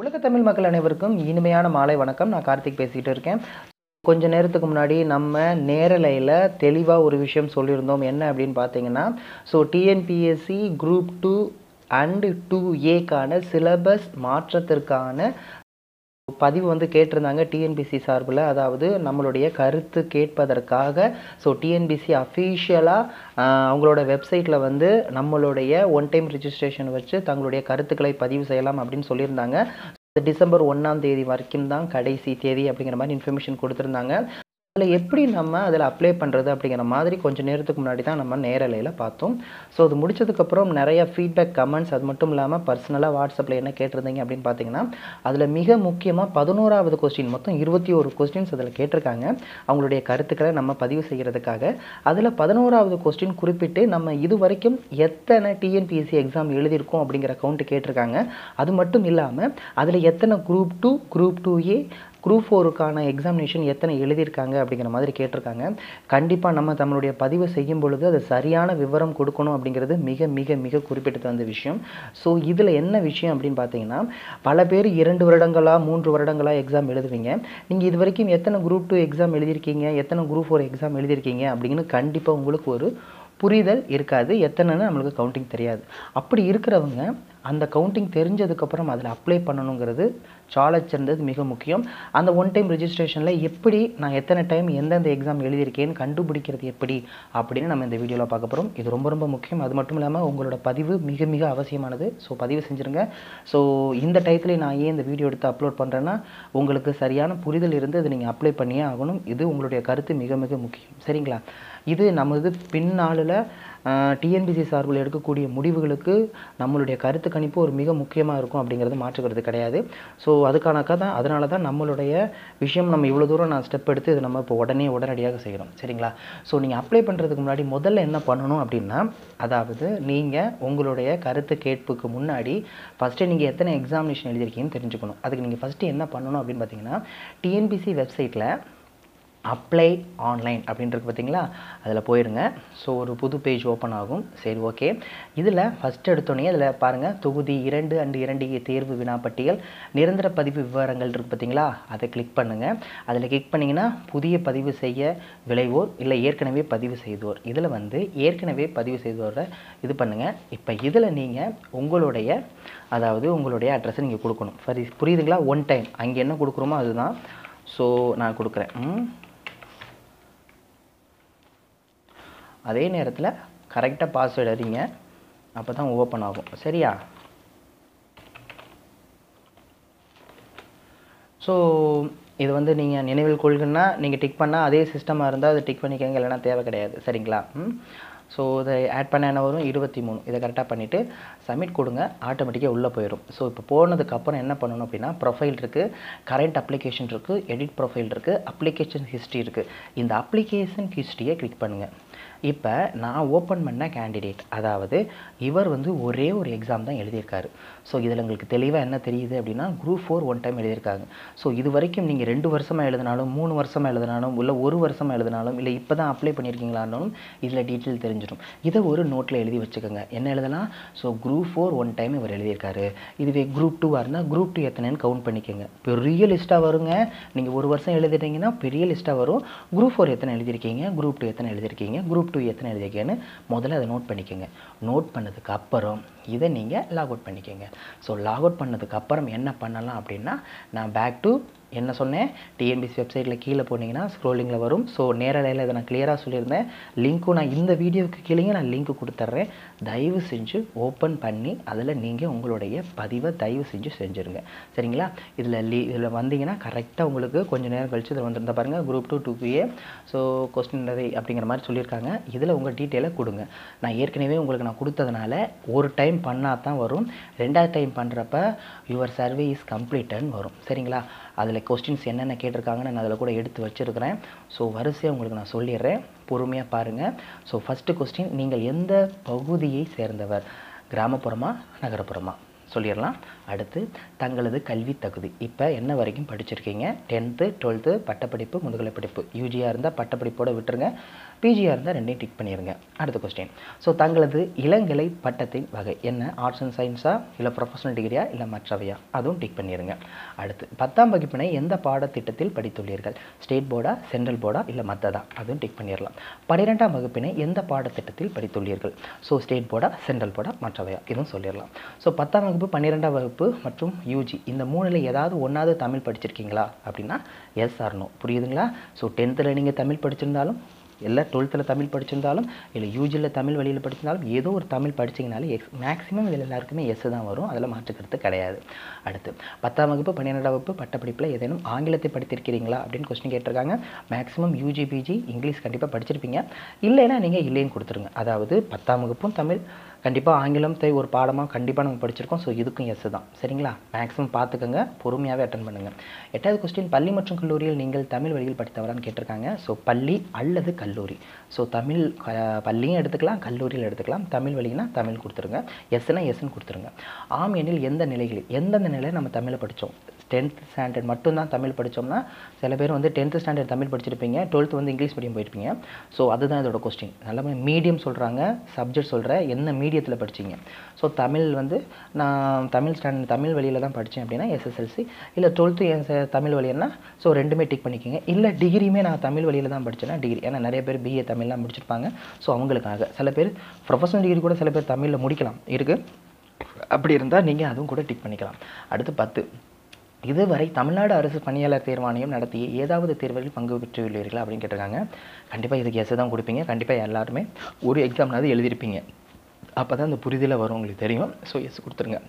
உலக தமிழ் மக்கள் அனைவருக்கும் இனிமையான மாலை வணக்கம். நான் கார்த்திக் பேசிகிட்டு இருக்கேன். கொஞ்ச நேரத்துக்கு முன்னாடி நம்ம நேரலையில் தெளிவாக ஒரு விஷயம் சொல்லியிருந்தோம். என்ன அப்படின்னு பார்த்தீங்கன்னா so TNPSC group two and two ஏக்கான syllabus மாற்றத்திற்கான பதிவு வந்து கேட்டிருந்தாங்க டிஎன்பிசி சார்பில். அதாவது நம்மளுடைய கருத்து கேட்பதற்காக. ஸோ டிஎன்பிசி அஃபீஷியலாக அவங்களோட வெப்சைட்டில் வந்து நம்மளுடைய ஒன் டைம் ரிஜிஸ்ட்ரேஷன் வச்சு தங்களுடைய கருத்துக்களை பதிவு செய்யலாம் அப்படின்னு சொல்லியிருந்தாங்க. டிசம்பர் ஒன்றாம் தேதி வரைக்கும் தான் கடைசி தேதி அப்படிங்கிற மாதிரி இன்ஃபர்மேஷன் கொடுத்துருந்தாங்க. அதில் எப்படி நம்ம அதில் அப்ளை பண்ணுறது அப்படிங்கிற மாதிரி கொஞ்சம் நேரத்துக்கு முன்னாடி தான் நம்ம நேரலையில் பார்த்தோம். ஸோ அது முடிச்சதுக்கப்புறம் நிறைய ஃபீட்பேக் கமெண்ட்ஸ் அது மட்டும் இல்லாமல் பர்சனலாக வாட்ஸ்அப்பில் என்ன கேட்டிருந்தீங்க அப்படின்னு பார்த்தீங்கன்னா அதில் மிக முக்கியமாக பதினோராவது கொஸ்டின் மொத்தம் இருபத்தி ஒரு கொஸ்டின்ஸ் அதில் கேட்டிருக்காங்க. அவங்களுடைய கருத்துக்களை நம்ம பதிவு செய்கிறதுக்காக அதில் பதினோராவது கொஸ்டின் குறிப்பிட்டு நம்ம இது வரைக்கும் எத்தனை டிஎன்பிஎஸ்சி எக்ஸாம் எழுதியிருக்கோம் அப்படிங்கிற கவுண்ட் கேட்டிருக்காங்க. அது மட்டும் இல்லாமல் அதில் எத்தனை group two group two A group ஃபோருக்கான examination எத்தனை எழுதியிருக்காங்க அப்படிங்கிற மாதிரி கேட்டிருக்காங்க. கண்டிப்பாக நம்ம நம்மளுடைய பதிவு செய்யும் பொழுது அது சரியான விவரம் கொடுக்கணும் அப்படிங்கிறது மிக மிக மிக குறிப்பிட்டு வந்த விஷயம். ஸோ இதில் என்ன விஷயம் அப்படின்னு பார்த்தீங்கன்னா பல பேர் இரண்டு வருடங்களா மூன்று வருடங்களா எக்ஸாம் எழுதுவீங்க. நீங்கள் இது வரைக்கும் எத்தனை குரூப் டூ எக்ஸாம் எழுதியிருக்கீங்க எத்தனை குரூப் ஃபோர் எக்ஸாம் எழுதியிருக்கீங்க அப்படின்னு கண்டிப்பாக உங்களுக்கு ஒரு புரிதல் இருக்காது எத்தனைன்னு நம்மளுக்கு கவுண்டிங் தெரியாது. அப்படி இருக்கிறவங்க அந்த கவுண்டிங் தெரிஞ்சதுக்கப்புறம் அதில் அப்ளை பண்ணணுங்கிறது சால இருந்தது மிக முக்கியம். அந்த ஒன் டைம் ரிஜிஸ்ட்ரேஷனில் எப்படி நான் எத்தனை டைம் எந்தெந்த எக்ஸாம் எழுதியிருக்கேன்னு கண்டுபிடிக்கிறது எப்படி அப்படின்னு நம்ம இந்த வீடியோவில் பார்க்க போகிறோம் இது ரொம்ப ரொம்ப முக்கியம். அது மட்டும் இல்லாமல் உங்களோட பதிவு மிக மிக அவசியமானது. ஸோ பதிவு செஞ்சுருங்க. ஸோ இந்த டயத்துலேயே நான் ஏன் இந்த வீடியோ எடுத்து அப்லோட் பண்ணுறேன்னா உங்களுக்கு சரியான புரிதல் இருந்து அதை நீங்கள் அப்ளை பண்ணியே ஆகணும். இது உங்களுடைய கருத்து மிக மிக முக்கியம். சரிங்களா? இது நமது பின்னாளில் டிஎன்பிசி சார்பில் எடுக்கக்கூடிய முடிவுகளுக்கு நம்மளுடைய கருத்து கணிப்பு ஒரு மிக முக்கியமாக இருக்கும் அப்படிங்கிறது மாற்றுக்கிறது கிடையாது. ஸோ அதுக்கான தான் அதனால தான் நம்மளுடைய விஷயம் நம்ம இவ்வளோ தூரம் நான் ஸ்டெப் எடுத்து இது நம்ம இப்போ உடனே உடனடியாக செய்கிறோம் சரிங்களா? ஸோ நீங்கள் அப்ளை பண்ணுறதுக்கு முன்னாடி முதல்ல என்ன பண்ணணும் அப்படின்னா அதாவது நீங்கள் உங்களுடைய கருத்து கேட்புக்கு முன்னாடி ஃபஸ்ட்டு நீங்கள் எத்தனை எக்ஸாமினேஷன் எழுதியிருக்கீங்கன்னு தெரிஞ்சுக்கணும். அதுக்கு நீங்கள் ஃபஸ்ட்டு என்ன பண்ணணும் அப்படின்னு பார்த்தீங்கன்னா டிஎன்பிசி வெப்சைட்டில் அப்ளை ஆன்லைன் அப்படின்றது பார்த்தீங்களா? அதில் போயிருங்க. ஸோ ஒரு புது பேஜ் ஓப்பன் ஆகும். சரி ஓகே இதில் ஃபஸ்ட் எடுத்தோடனே அதில் பாருங்கள் தொகுதி இரண்டு அண்டு இரண்டு தேர்வு வினாப்பட்டியல் நிரந்தர பதிவு விவரங்கள் இருக்குது பார்த்தீங்களா? அதை கிளிக் பண்ணுங்கள் அதில் கிளிக் பண்ணிங்கன்னா புதிய பதிவு செய்ய விளைவோர் இல்லை ஏற்கனவே பதிவு செய்தோர். இதில் வந்து ஏற்கனவே பதிவு செய்தோரை இது பண்ணுங்கள் இப்போ இதில் நீங்கள் உங்களுடைய அதாவது உங்களுடைய அட்ரஸை நீங்கள் கொடுக்கணும். சரி புரியுதுங்களா? ஒன் டைம் அங்கே என்ன கொடுக்குறோமோ அதுதான். ஸோ நான் கொடுக்குறேன். அதே நேரத்தில் கரெக்டாக பாஸ்வேர்டு அறிங்க அப்போ தான் ஓப்பன் ஆகும். சரியா? ஸோ இது வந்து நீங்கள் நினைவில் கொள்கைன்னா நீங்கள் டிக் பண்ணால் அதே சிஸ்டமாக இருந்தால் அதை டிக் பண்ணிக்கங்க. இல்லைனா தேவை கிடையாது. சரிங்களா? ஸோ இதை ஆட் பண்ண என்ன வரும்? இருபத்தி மூணு. இதை கரெக்டாக பண்ணிவிட்டு சப்மிட் கொடுங்க. ஆட்டோமேட்டிக்காக உள்ளே போயிடும் ஸோ இப்போ போனதுக்கப்புறம் என்ன பண்ணணும் அப்படின்னா ப்ரொஃபைல் இருக்குது கரண்ட் அப்ளிகேஷன் இருக்குது எடிட் ப்ரொஃபைல் இருக்குது அப்ளிகேஷன் ஹிஸ்ட்ரி இருக்குது இந்த அப்ளிகேஷன் ஹிஸ்ட்ரியை கிளிக் பண்ணுங்கள் இப்போ நான் ஓப்பன் பண்ண கேண்டிடேட் அதாவது இவர் வந்து ஒரே ஒரு எக்ஸாம் தான் எழுதியிருக்காரு. ஸோ இதில் உங்களுக்கு தெளிவாக என்ன தெரியுது அப்படின்னா குரூப் ஃபோர் ஒன் டைம் எழுதியிருக்காங்க. ஸோ இது வரைக்கும் நீங்கள் ரெண்டு வருஷமாக எழுதினாலும் மூணு வருஷமாக எழுதினாலும் இல்லை ஒரு வருஷமாக எழுதினாலும் இல்லை இப்போ தான் அப்ளை பண்ணியிருக்கீங்களானாலும் இதில் டீட்டெயில் தெரிஞ்சிடும். இதை ஒரு நோட்டில் எழுதி வச்சுக்கோங்க. என்ன எழுதலாம் so group four one time இவர் எழுதியிருக்காரு. இதுவே குரூப் டூவாக இருந்தால் குரூப் டூ எத்தனைன்னு கவுண்ட் பண்ணிக்கோங்க. பெரிய லிஸ்ட்டாக வருங்க. நீங்கள் ஒரு வருஷம் எழுதிட்டீங்கன்னா பெரிய லிஸ்ட்டாக வரும். குரூப் ஃபோர் எத்தனை எழுதியிருக்கீங்க? குரூப் டூ எத்தனை எழுதியிருக்கீங்க? குரூப் டூ எத்தனை எழுதியிருக்கேன்னு முதல்ல அதை நோட் பண்ணிக்கோங்க. நோட் பண்ணதுக்கு அப்புறம் இதை நீங்கள் லாக் அவுட் பண்ணிக்கோங்க. ஸோ லாக் அவுட் பண்ணதுக்கு அப்புறம் என்ன பண்ணலாம் அப்படின்னா நான் பேக் டு என்ன சொன்னேன்? டிஎன்பிசி வெப்சைட்டில் கீழே போனீங்கன்னா ஸ்க்ரோலிங்கில் வரும். ஸோ நேரலையில் இதை நான் கிளியராக சொல்லியிருந்தேன். லிங்க்கும் நான் இந்த வீடியோவுக்கு கீழே நான் லிங்க் கொடுத்துட்றேன். தயவு செஞ்சு ஓப்பன் பண்ணி அதில் நீங்கள் உங்களுடைய பதிவை தயவு செஞ்சு செஞ்சுருங்க. சரிங்களா? இதில் லீ இதில் வந்தீங்கன்னா கரெக்டாக உங்களுக்கு கொஞ்சம் நேரம் கழிச்சு இதில் வந்துருந்தா பாருங்கள் group two two BA so question அப்படிங்கிற மாதிரி சொல்லியிருக்காங்க. இதில் உங்கள் டீட்டெயிலை கொடுங்க. நான் ஏற்கனவே உங்களுக்கு நான் கொடுத்ததுனால ஒரு டைம் பண்ணால் தான் வரும். ரெண்டாவது டைம் பண்ணுறப்ப யுவர் சர்வே இஸ் கம்ப்ளீட்டட்னு வரும். சரிங்களா? அதில் கொஸ்டின்ஸ் என்னென்ன கேட்டிருக்காங்கன்னு நான் அதில் கூட எடுத்து வச்சுருக்கிறேன். ஸோ வரிசையாக உங்களுக்கு நான் சொல்லிடுறேன். பொறுமையாக பாருங்கள் ஸோ ஃபஸ்ட்டு கொஸ்டின் நீங்கள் எந்த பகுதியை சேர்ந்தவர்? கிராமப்புறமா நகரப்புறமா? சொல்லிடலாம். அடுத்து தங்களது கல்வி தகுதி. இப்போ என்ன வரைக்கும் படிச்சிருக்கீங்க? டென்த்து டுவெல்த்து பட்டப்படிப்பு முதுகலை படிப்பு. யூஜியாக இருந்தால் பட்டப்படிப்போடு விட்டுருங்க. பிஜியாக இருந்தால் ரெண்டையும் டிக் பண்ணிடுங்க அடுத்த கொஸ்டின் ஸோ தங்களது இளங்கலை பட்டத்தின் வகை என்ன? ஆர்ட்ஸ் அண்ட் சயின்ஸா இல்லை ப்ரொஃபஷனல் டிகிரியா இல்லை மற்றவையா? அதுவும் டிக் பண்ணிடுங்க அடுத்து பத்தாம் வகுப்பினை எந்த பாடத்திட்டத்தில் படித்துள்ளீர்கள்? ஸ்டேட் போர்டா சென்ட்ரல் போர்டா இல்லை மற்றதா அதுவும் டிக் பண்ணிடலாம் பன்னிரெண்டாம் வகுப்பினை எந்த பாடத்திட்டத்தில் படித்துள்ளீர்கள்? ஸோ ஸ்டேட் போர்டா சென்ட்ரல் போர்டா மற்றவையா? இதுவும் சொல்லிடலாம் ஸோ பத்தாம் வகுப்பு பன்னிரெண்டாம் வகுப்பு மற்றும் யூஜி இந்த மூணில் ஏதாவது ஒன்றாவது தமிழ் படிச்சிருக்கீங்களா? அப்படின்னா எஸ் ஆர்னோ புரியுதுங்களா? ஸோ டென்த்தில் நீங்கள் தமிழ் படிச்சிருந்தாலும் இல்லை டுவெல்த்தில் தமிழ் படிச்சிருந்தாலும் இல்லை யூஜியில் தமிழ் வழியில் படிச்சிருந்தாலும் ஏதோ ஒரு தமிழ் படிச்சிங்கனாலே எக்ஸ் மேக்ஸிமம் இதில் எல்லாருக்குமே எஸ் தான் வரும். அதில் மாற்றுக்கிறது கிடையாது. அடுத்து பத்தாம் வகுப்பு பன்னிரெண்டாம் வகுப்பு பட்டப்படிப்பில் ஏதேனும் ஆங்கிலத்தை படித்திருக்கிறீங்களா? அப்படின்னு கொஸ்டின் கேட்டிருக்காங்க. மேக்ஸிமம் யூஜி பிஜி இங்கிலீஷ் கண்டிப்பாக படிச்சிருப்பீங்க. இல்லைன்னா நீங்கள் இல்லைன்னு கொடுத்துருங்க. அதாவது பத்தாம் வகுப்பும் தமிழ் கண்டிப்பாக ஆங்கிலம் தை ஒரு பாடமாக கண்டிப்பாக நம்ம படிச்சிருக்கோம். ஸோ இதுக்கும் எஸ் தான். சரிங்களா? மேக்ஸிமம் பார்த்துக்கோங்க பொறுமையாகவே அட்டன் பண்ணுங்கள் எட்டாவது கொஸ்டின் பள்ளி மற்றும் கல்லூரியில் நீங்கள் தமிழ் வழியில் படித்தவரான்னு கேட்டிருக்காங்க. ஸோ பள்ளி அல்லது கல்லூரி. ஸோ தமிழ் க- பள்ளியும் எடுத்துக்கலாம் கல்லூரியில் எடுத்துக்கலாம். தமிழ் வழினா தமிழ் கொடுத்துருங்க. எஸ்னா எஸ்ன்னு கொடுத்துருங்க. ஆம் எனில் எந்த நிலைகளில் எந்தெந்த நிலையில் நம்ம தமிழை படித்தோம்? டென்த் ஸ்டாண்டர்ட் மட்டும்தான் தமிழ் படித்தோம்னா சில பேர் வந்து டென்த் ஸ்டாண்டர்ட் தமிழ் படிச்சிருப்பீங்க டுவெல்த் வந்து இங்கிலீஷ் மீடியம் போயிருப்பீங்க. ஸோ அதுதான் இதோட கொஸ்டின் நல்ல மீடியம் சொல்கிறாங்க சப்ஜெக்ட் சொல்கிறேன் என்ன மீடியத்தில் படிச்சிங்க? ஸோ தமிழ் வந்து நான் தமிழ் ஸ்டாண்ட் தமிழ் வழியில் தான் படித்தேன் அப்படின்னா எஸ்எஸ்எல்சி இல்லை டுவெல்த்து தமிழ் வழியன்னா ஸோ ரெண்டுமே டிக் பண்ணிக்கோங்க. இல்லை டிகிரியுமே நான் தமிழ் வழியில் தான் படித்தேன்னா டிகிரி ஏன்னா நிறைய பேர் பிஏ தமிழ்லாம் முடிச்சிருப்பாங்க. ஸோ அவங்களுக்காக. சில பேர் ப்ரொஃபஷனல் டிகிரி கூட சில பேர் தமிழில் முடிக்கலாம். இருக்குது அப்படி இருந்தால் நீங்கள் அதுவும் கூட டிக் பண்ணிக்கலாம். அடுத்து பத்து. இதுவரை தமிழ்நாடு அரசு பணியாளர் தேர்வாணையம் நடத்திய ஏதாவது தேர்வுகளில் பங்கு பெற்றுள்ளீர்களா அப்படின்னு கேட்டிருக்காங்க. கண்டிப்பாக இதுக்கு எஸ் தான் கொடுப்பீங்க. கண்டிப்பாக எல்லாருமே ஒரு எக்ஸாம்னாவது எழுதியிருப்பீங்க. அப்போ தான் அந்த புரிதலை வரும் உங்களுக்கு தெரியும். ஸோ எஸ் கொடுத்துருங்க.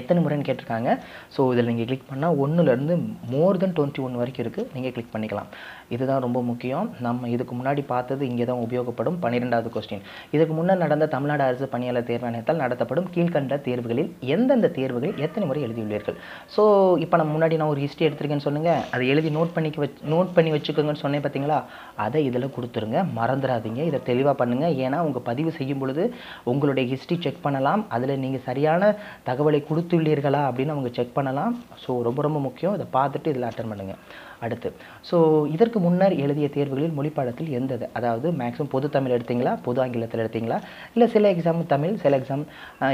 எத்தனை முறைன்னு கேட்டிருக்காங்க. ஸோ இதில் நீங்கள் கிளிக் பண்ணால் ஒன்றுலேருந்து மோர் தென் டுவெண்ட்டி ஒன் வரைக்கும் இருக்குது நீங்கள் கிளிக் பண்ணிக்கலாம். இதுதான் ரொம்ப முக்கியம். நம்ம இதுக்கு முன்னாடி பார்த்தது இங்கே தான் உபயோகப்படும். பன்னிரெண்டாவது கொஸ்டின் இதுக்கு முன்னர் நடந்த தமிழ்நாடு அரசு பணியாளர் தேர்வாணையத்தால் நடத்தப்படும் கீழ்கண்ட தேர்வுகளில் எந்தெந்த தேர்வுகள் எத்தனை முறை எழுதியுள்ளீர்கள்? ஸோ இப்போ நம்ம முன்னாடி நான் ஒரு ஹிஸ்ட்ரி எடுத்திருக்கேன்னு சொன்னுங்க அதை எழுதி நோட் பண்ணிக்க வச்சு நோட் பண்ணி வச்சுக்கோங்கன்னு சொன்னேன் பார்த்தீங்களா அதை இதில் கொடுத்துருங்க. மறந்துடாதீங்க இதை தெளிவாக பண்ணுங்கள் ஏன்னா உங்கள் பதிவு செய்யும் பொழுது உங்களுடைய ஹிஸ்ட்ரி செக் பண்ணலாம். அதில் நீங்கள் சரியான தகவலை கொடுத்துள்ளீர்களா அப்படின்னு அவங்க செக் பண்ணலாம். ஸோ ரொம்ப ரொம்ப முக்கியம். இதை பார்த்துட்டு இதில் அட்டன் பண்ணுங்கள் அடுத்து. ஸோ இதற்கு முன்னர் எழுதிய தேர்வுகளில் மொழிப்பாடத்தில் எந்தது? அதாவது மேக்ஸிமம் பொது தமிழ் எடுத்தீங்களா? பொது ஆங்கிலத்தில் எடுத்தீங்களா? இல்லை சில எக்ஸாம் தமிழ் சில எக்ஸாம்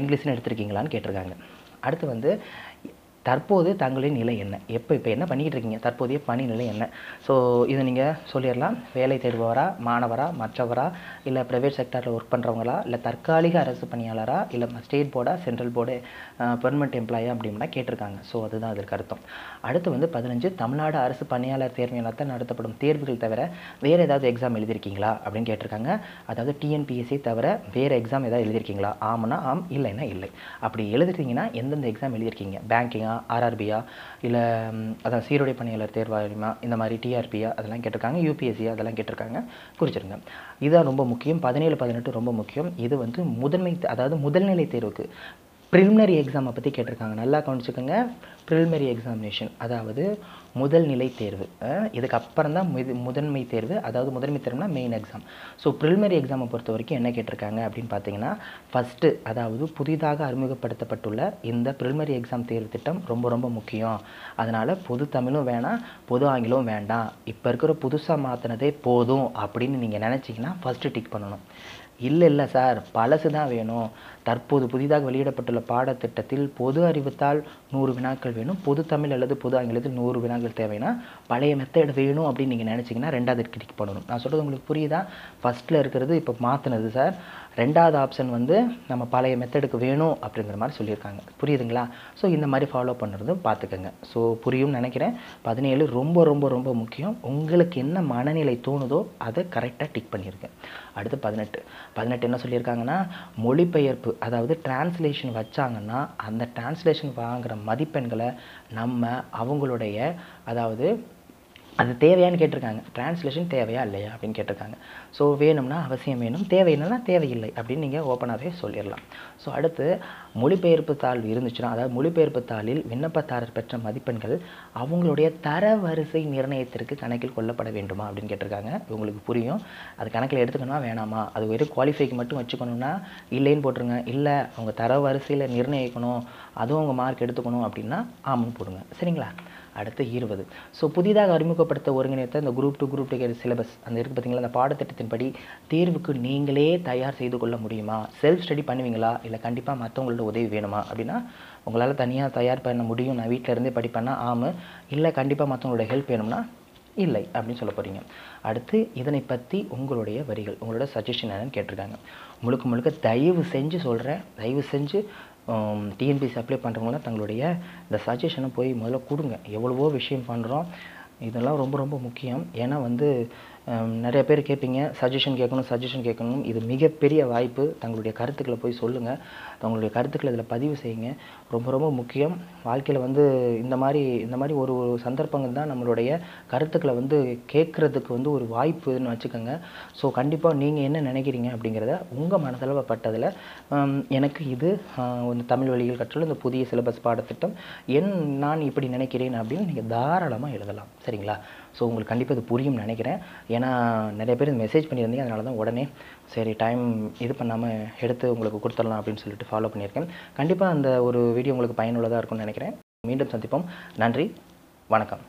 இங்கிலீஷ்னு எடுத்திருக்கீங்களான்னு கேட்டிருக்காங்க. அடுத்து வந்து தற்போது தங்களின் நிலை என்ன? எப்போ இப்போ என்ன பண்ணிக்கிட்டு இருக்கீங்க? தற்போதைய பணி நிலை என்ன? ஸோ இதை நீங்கள் சொல்லிடலாம். வேலை தேடுபவரா மாணவரா மற்றவரா இல்லை ப்ரைவேட் செக்டரில் ஒர்க் பண்ணுறவங்களா இல்லை தற்காலிக அரசு பணியாளரா இல்லை ஸ்டேட் போர்டா சென்ட்ரல் போர்டு பெர்மனெண்ட் எம்ப்ளாயா அப்படின்னா கேட்டிருக்காங்க. ஸோ அதுதான் அதற்கு அர்த்தம். அடுத்து வந்து பதினஞ்சு தமிழ்நாடு அரசு பணியாளர் தேர்வினத்தால் நடத்தப்படும் தேர்வுகள் தவிர வேறு ஏதாவது எக்ஸாம் எழுதியிருக்கீங்களா? அப்படின்னு கேட்டிருக்காங்க. அதாவது டிஎன்பிஎஸ்சி தவிர வேறு எக்ஸாம் ஏதாவது எழுதியிருக்கீங்களா? ஆம்னா ஆம் இல்லைன்னா இல்லை. அப்படி எழுதிருக்கீங்கன்னா எந்தெந்த எக்ஸாம் எழுதியிருக்கீங்க? பேங்கிங்கா ஆர்ஆர்பியா இல்லை அதான் சீருடை பணியாளர் தேர்வாயமா இந்த மாதிரி டிஆர்பியா அதெல்லாம் கேட்டிருக்காங்க யூபிஎஸ்சியா அதெல்லாம் கேட்டிருக்காங்க குறிச்சிருங்க. இதுதான் ரொம்ப முக்கியம். பதினேழு பதினெட்டு ரொம்ப முக்கியம். இது வந்து முதன்மை அதாவது முதல்நிலை தேர்வுக்கு. ப்ரிலிமினரி எக்ஸாமை பற்றி கேட்டிருக்காங்க. நல்லா கவனிச்சுக்கோங்க. ப்ரிலிமினரி எக்ஸாமினேஷன் அதாவது முதல் நிலை தேர்வு. இதுக்கப்புறம் இதுக்கு அப்புறம் தான் முதன்மை தேர்வு அதாவது முதன்மை தேர்வுனா மெயின் எக்ஸாம் ஸோ ப்ரிலிமினரி எக்ஸாமை பொறுத்த வரைக்கும் என்ன கேட்டிருக்காங்க அப்படின்னு பார்த்தீங்கன்னா ஃபஸ்ட்டு அதாவது புதிதாக அறிமுகப்படுத்தப்பட்டுள்ள இந்த ப்ரிலிமினரி எக்ஸாம் தேர்வு திட்டம் ரொம்ப ரொம்ப முக்கியம். அதனால் பொது தமிழும் வேணாம் பொது ஆங்கிலமும் வேண்டாம். இப்போ இருக்கிற புதுசாக மாற்றினதே போதும் அப்படின்னு நீங்கள் நினச்சிங்கன்னா ஃபஸ்ட்டு டிக் பண்ணணும். இல்லை இல்லை சார் பழசு தான் வேணும். தற்போது புதிதாக வெளியிடப்பட்டுள்ள பாடத்திட்டத்தில் பொது அறிவுத்தால் நூறு வினாக்கள் வேணும் பொது தமிழ் அல்லது பொது ஆங்கிலத்தில் நூறு வினாக்கள் தேவைன்னா பழைய மெத்தட் வேணும் அப்படின்னு நீங்கள் நினச்சிங்கன்னா ரெண்டாவது கிளிக் பண்ணணும் நான் சொல்கிறது உங்களுக்கு புரியுதா? ஃபஸ்ட்டில் இருக்கிறது இப்போ மாற்றினது சார். ரெண்டாவது ஆப்ஷன் வந்து நம்ம பழைய மெத்தடுக்கு வேணும் அப்படிங்கிற மாதிரி சொல்லியிருக்காங்க. புரியுதுங்களா? ஸோ இந்த மாதிரி ஃபாலோ பண்ணுறதும் பார்த்துக்கோங்க. ஸோ புரியும்னு நினைக்கிறேன். பதினேழு ரொம்ப ரொம்ப ரொம்ப முக்கியம். உங்களுக்கு என்ன மனநிலை தோணுதோ அதை கரெக்டாக டிக் பண்ணியிருக்கேன் அடுத்து பதினெட்டு. பதினெட்டு என்ன சொல்லியிருக்காங்கன்னா மொழிபெயர்ப்பு அதாவது டிரான்ஸ்லேஷன் வச்சாங்கன்னா அந்த டிரான்ஸ்லேஷன் வாங்குகிற மதிப்பெண்களை நம்ம அவங்களுடைய அதாவது அது தேவையான்னு கேட்டிருக்காங்க. டிரான்ஸ்லேஷன் தேவையா இல்லையா அப்படின்னு கேட்டிருக்காங்க. ஸோ வேணும்னா அவசியம் வேணும். தேவையில்லைன்னா தேவையில்லை அப்படின்னு நீங்கள் ஓப்பனாகவே சொல்லிடலாம். ஸோ அடுத்து மொழிபெயர்ப்பு தாழ்வு இருந்துச்சுன்னா அதாவது மொழிபெயர்ப்பு தாளில் விண்ணப்பதாரர் பெற்ற மதிப்பெண்கள் அவங்களுடைய தரவரிசை நிர்ணயத்திற்கு கணக்கில் கொள்ளப்பட வேண்டுமா அப்படின்னு கேட்டிருக்காங்க. உங்களுக்கு புரியும். அது கணக்கில் எடுத்துக்கணுமா வேணாமா? அது வெறும் குவாலிஃபைக்கு மட்டும் வச்சுக்கணும்னா இல்லைன்னு போட்டுருங்க. இல்லை அவங்க தரவரிசையில் நிர்ணயிக்கணும். அதுவும் அவங்க மார்க் எடுத்துக்கணும் அப்படின்னா ஆமான்னு போடுங்க. சரிங்களா? அடுத்து இருபது. ஸோ புதிதாக அறிமுகப்படுத்த ஒருங்கிணைத்த இந்த group two group two syllabus அந்த இருக்குது பார்த்தீங்களா அந்த பாடத்திட்டத்தின்படி தேர்வுக்கு நீங்களே தயார் செய்து கொள்ள முடியுமா? செல்ஃப் ஸ்டடி பண்ணுவீங்களா? இல்லை கண்டிப்பாக மற்றவங்களோட உதவி வேணுமா? அப்படின்னா உங்களால் தனியாக தயார் பண்ண முடியும். நான் வீட்டில் இருந்தே படிப்பேன்னா ஆமாம் இல்லை கண்டிப்பாக மற்றவங்களோட ஹெல்ப் வேணும்னா இல்லை அப்படின்னு சொல்ல போகிறீங்க அடுத்து இதனை பற்றி உங்களுடைய வரிகள் உங்களோட சஜஷன் என்னன்னு கேட்டிருக்காங்க. முழுக்க முழுக்க தயவு செஞ்சு சொல்கிறேன் தயவு செஞ்சு டிஎன்பிசி அப்ளை பண்ணுறவங்களாம் தங்களுடைய இந்த சஜஷனை போய் முதல்ல கொடுங்க. எவ்வளவோ விஷயம் பண்ணுறோம் இதெல்லாம் ரொம்ப ரொம்ப முக்கியம். ஏன்னா வந்து நிறைய பேர் கேட்பீங்க சஜஷன் கேட்கணும் சஜஷன் கேட்கணும். இது மிகப்பெரிய வாய்ப்பு. தங்களுடைய கருத்துக்களை போய் சொல்லுங்கள் தங்களுடைய கருத்துக்களை இதில் பதிவு செய்யுங்க. ரொம்ப ரொம்ப முக்கியம். வாழ்க்கையில் வந்து இந்த மாதிரி இந்த மாதிரி ஒரு ஒரு சந்தர்ப்பங்கள் தான் நம்மளுடைய கருத்துக்களை வந்து கேட்குறதுக்கு வந்து ஒரு வாய்ப்புன்னு வச்சுக்கோங்க. ஸோ கண்டிப்பாக நீங்கள் என்ன நினைக்கிறீங்க அப்படிங்கிறத உங்கள் மனதளவு பட்டதில் எனக்கு இது இந்த தமிழ் வழியில் கற்றல் இந்த புதிய சிலபஸ் பாடத்திட்டம் என் நான் இப்படி நினைக்கிறேன் அப்படின்னு நீங்கள் தாராளமாக எழுதலாம். சரிங்களா? ஸோ உங்களுக்கு கண்டிப்பாக இது புரியும்னு நினைக்கிறேன். ஏன்னா நிறைய பேர் மெசேஜ் பண்ணியிருந்தீங்க அதனால தான் உடனே சரி டைம் இது பண்ணாமல் எடுத்து உங்களுக்கு கொடுத்துடலாம் அப்படின்னு சொல்லிட்டு ஃபாலோ பண்ணியிருக்கேன். கண்டிப்பாக அந்த ஒரு வீடியோ உங்களுக்கு பயனுள்ளதாக இருக்கும்னு நினைக்கிறேன். மீண்டும் சந்திப்போம். நன்றி. வணக்கம்.